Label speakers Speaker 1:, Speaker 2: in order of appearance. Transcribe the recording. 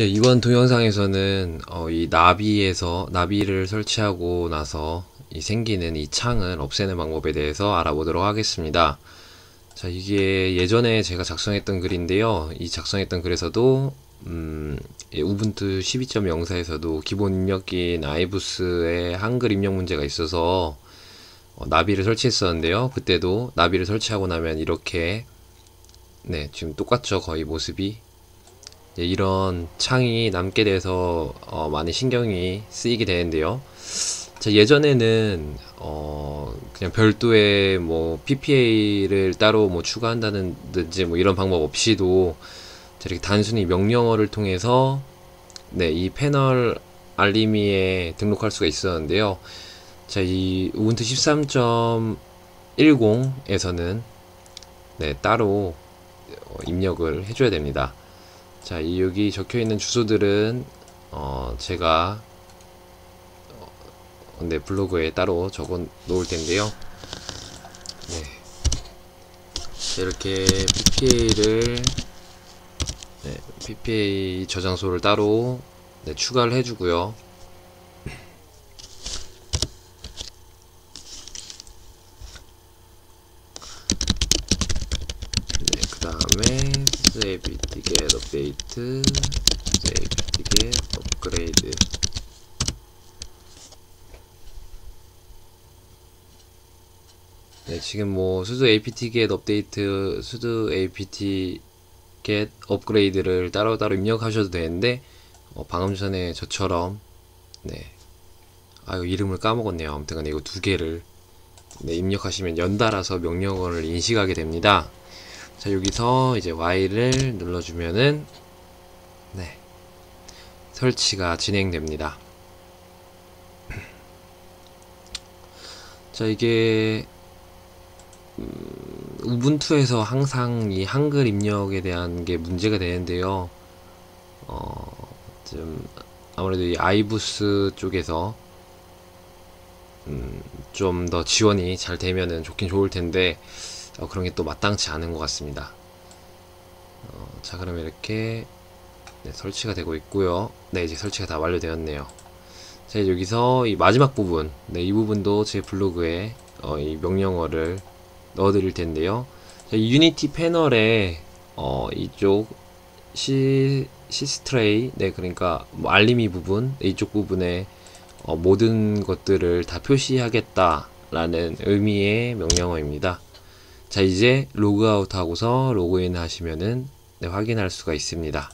Speaker 1: 네, 이번 동영상에서는 어, 이 나비에서 나비를 설치하고 나서 이 생기는 이 창을 없애는 방법에 대해서 알아보도록 하겠습니다. 자, 이게 예전에 제가 작성했던 글인데요. 이 작성했던 글에서도 음, 예, 우분투 12.04에서도 기본 입력기인 아이부스의 한글 입력 문제가 있어서 어, 나비를 설치했었는데요. 그때도 나비를 설치하고 나면 이렇게 네, 지금 똑같죠. 거의 모습이 예, 이런 창이 남게 돼서 어, 많이 신경이 쓰이게 되는데요. 자, 예전에는 어, 그냥 별도의 뭐 PPA를 따로 뭐 추가한다든지 뭐 이런 방법 없이도 이렇게 단순히 명령어를 통해서 네, 이 패널 알림이에 등록할 수가 있었는데요. 자, 이 우분투 13.10에서는 네, 따로 어, 입력을 해줘야 됩니다. 자, 이 여기 적혀 있는 주소들은 어, 제가 어, 네, 블로그에 따로 적어 놓을 텐데요. 네. 자, 이렇게 PPA를 네, PPA 저장소를 따로 네, 추가를 해주고요. 네, 그 다음에 save get update, save get upgrade. 네, 지금 뭐 수도 apt get update, 수도 apt get upgrade를 따로따로 입력하셔도 되는데 어, 방금 전에 저처럼 네, 아유 이름을 까먹었네요. 아무튼 이거 두 개를 네, 입력하시면 연달아서 명령어를 인식하게 됩니다. 자 여기서 이제 Y를 눌러주면은 네 설치가 진행됩니다. 자 이게 음, 우분투에서 항상 이 한글 입력에 대한 게 문제가 되는데요. 어, 좀 아무래도 이 아이부스 쪽에서 음, 좀 더 지원이 잘 되면은 좋긴 좋을 텐데 어, 그런 게 또 마땅치 않은 것 같습니다. 어, 자, 그러면 이렇게 네, 설치가 되고 있고요. 네, 이제 설치가 다 완료되었네요. 자, 여기서 이 마지막 부분, 네, 이 부분도 제 블로그에 어, 이 명령어를 넣어드릴 텐데요. 자, 이 유니티 패널에 어, 이쪽 시 systray, 네, 그러니까 뭐 알림이 부분, 네, 이쪽 부분에 어, 모든 것들을 다 표시하겠다라는 의미의 명령어입니다. 자, 이제 로그아웃 하고서 로그인 하시면은 네, 확인할 수가 있습니다.